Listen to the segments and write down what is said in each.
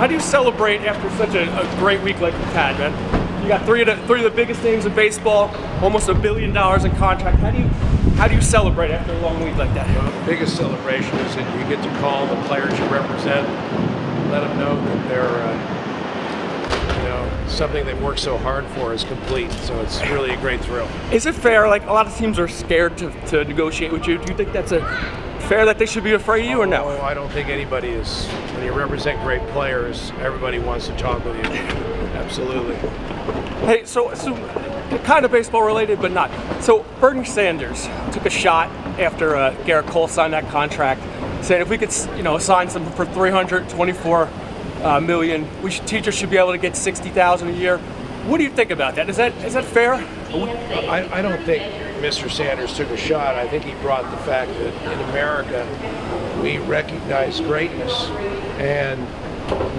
How do you celebrate after such a, a great week like you've had, man? You got three of the three of the biggest names in baseball, almost a billion dollars in contract. How do you how do you celebrate after a long week like that? The biggest celebration is that you get to call the players you represent, let them know that they're, uh, you know, something they worked so hard for is complete. So it's really a great thrill. Is it fair? Like a lot of teams are scared to, to negotiate with you. Do you think that's a fair that they should be afraid of you or no? Oh, I don't think anybody is. When you represent great players, everybody wants to talk with you. Absolutely. Hey, so, so kind of baseball related, but not. So Bernie Sanders took a shot after uh, Gerrit Cole signed that contract, saying if we could, you know, sign something for 324 uh, million, we should, teachers should be able to get 60,000 a year. What do you think about that? Is that is that fair? I, I don't think Mr. Sanders took a shot. I think he brought the fact that in America we recognize greatness and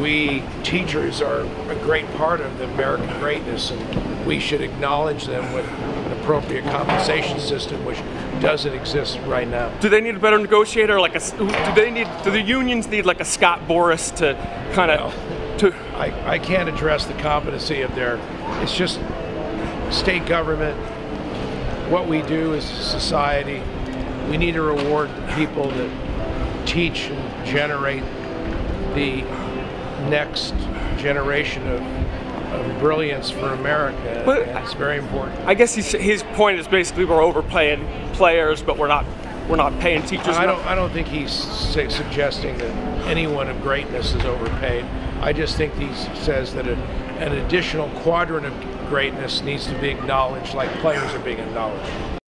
we teachers are a great part of the American greatness and we should acknowledge them with an appropriate compensation system which doesn't exist right now. Do they need a better negotiator? Like a, do they need? Do the unions need like a Scott Boras to kind of to? I, I can't address the competency of their, it's just state government. What we do as a society, we need to reward the people that teach and generate the next generation of, of brilliance for America. But- and it's very important. I guess his point is basically we're overpaying players, but we're not we're not paying teachers. I don't, I don't think he's su- suggesting that anyone of greatness is overpaid. I just think he says that a, an additional quadrant of greatness needs to be acknowledged like players are being acknowledged.